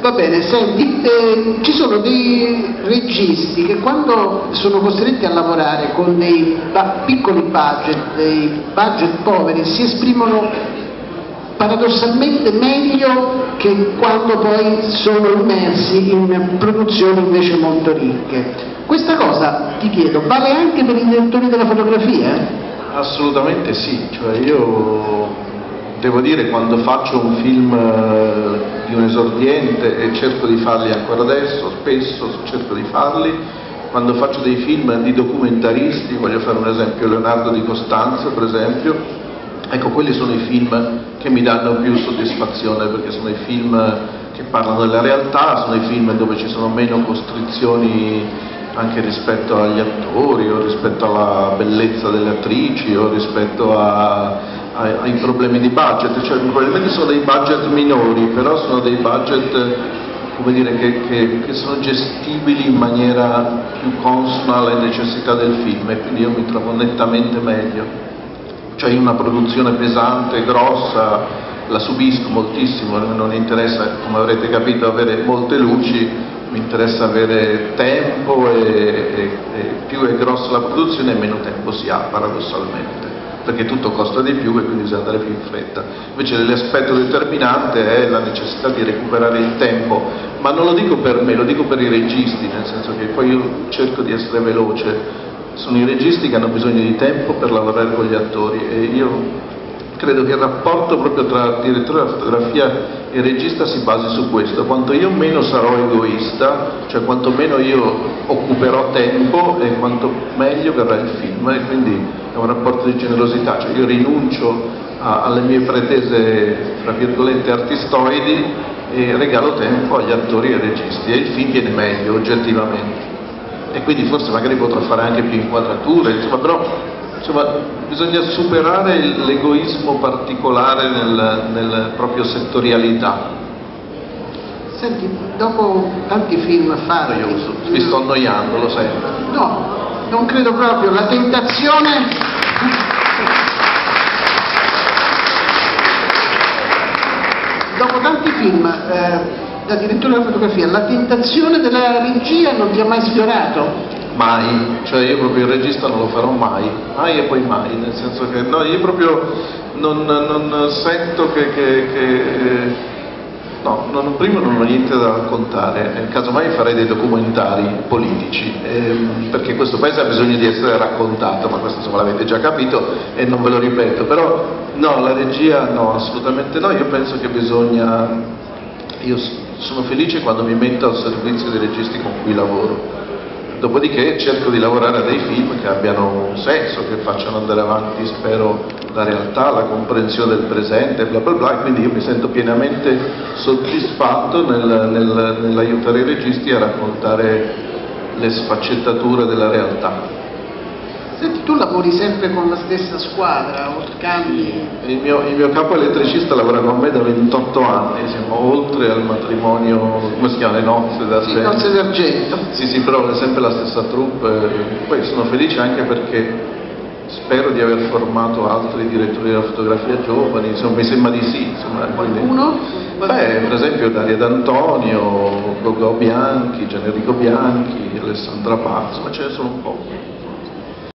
Va bene, senti, eh, ci sono dei registi che quando sono costretti a lavorare con dei piccoli budget, dei budget poveri, si esprimono paradossalmente meglio che quando poi sono immersi in produzioni invece molto ricche. Questa cosa, ti chiedo, vale anche per i direttori della fotografia? Assolutamente sì, cioè io devo dire quando faccio un film eh, esordiente e cerco di farli ancora adesso, spesso cerco di farli, quando faccio dei film di documentaristi, voglio fare un esempio, Leonardo di Costanzo per esempio, ecco quelli sono i film che mi danno più soddisfazione perché sono i film che parlano della realtà, sono i film dove ci sono meno costrizioni anche rispetto agli attori o rispetto alla bellezza delle attrici o rispetto a, ai, problemi di budget, cioè probabilmente sono dei budget minori, però sono dei budget come dire, che, che, che, sono gestibili in maniera più consona alle necessità del film e quindi io mi trovo nettamente meglio. Cioè in una produzione pesante, grossa, la subisco moltissimo, non interessa, come avrete capito, avere molte luci, mi interessa avere tempo e, e, e più è grossa la produzione meno tempo si ha paradossalmente perché tutto costa di più e quindi bisogna andare più in fretta. Invece l'aspetto determinante è la necessità di recuperare il tempo, ma non lo dico per me, lo dico per i registi, nel senso che poi io cerco di essere veloce, sono i registi che hanno bisogno di tempo per lavorare con gli attori e io credo che il rapporto proprio tra direttore della fotografia e regista si basi su questo, quanto io meno sarò egoista, cioè quanto meno io occuperò tempo e quanto meglio verrà il film. E quindi è un rapporto di generosità, cioè io rinuncio a, alle mie pretese, fra virgolette, artistoidi e regalo tempo agli attori e ai registi. E il film viene meglio oggettivamente. E quindi forse magari potrò fare anche più inquadrature, insomma, però insomma, bisogna superare l'egoismo particolare nel, nel proprio settorialità. Senti, dopo tanti film fatti... Io mi sto annoiando, lo sai. No, non credo proprio. La tentazione... dopo tanti film eh, da direttore della fotografia, la tentazione della regia non ti ha mai sfiorato? Mai, cioè io proprio il regista non lo farò mai, mai e poi mai, nel senso che no, io proprio non, non sento che, che, che no, non, prima non ho niente da raccontare, nel caso mai farei dei documentari politici, ehm, perché questo paese ha bisogno di essere raccontato, ma questo insomma l'avete già capito e non ve lo ripeto, però no, la regia no, assolutamente no, io penso che bisogna, io sono felice quando mi metto al servizio dei registi con cui lavoro Dopodiché cerco di lavorare a dei film che abbiano un senso, che facciano andare avanti, spero, la realtà, la comprensione del presente, bla bla bla, quindi io mi sento pienamente soddisfatto nel, nel, nell'aiutare i registi a raccontare le sfaccettature della realtà. Senti, tu lavori sempre con la stessa squadra o cambi? Il mio, il mio, capo elettricista lavora con me da 28 anni, siamo oltre al matrimonio, come si chiama, le nozze d'argento. Sì, nozze d'argento. Sì, sì, però è sempre la stessa troupe. Poi sono felice anche perché spero di aver formato altri direttori della fotografia giovani, insomma, mi sembra di sì. Insomma, Qualcuno? Beh, per esempio Daria D'Antonio, Gogò Bianchi, Generico Bianchi, Alessandra Pazzo, ma ce ne sono un po'.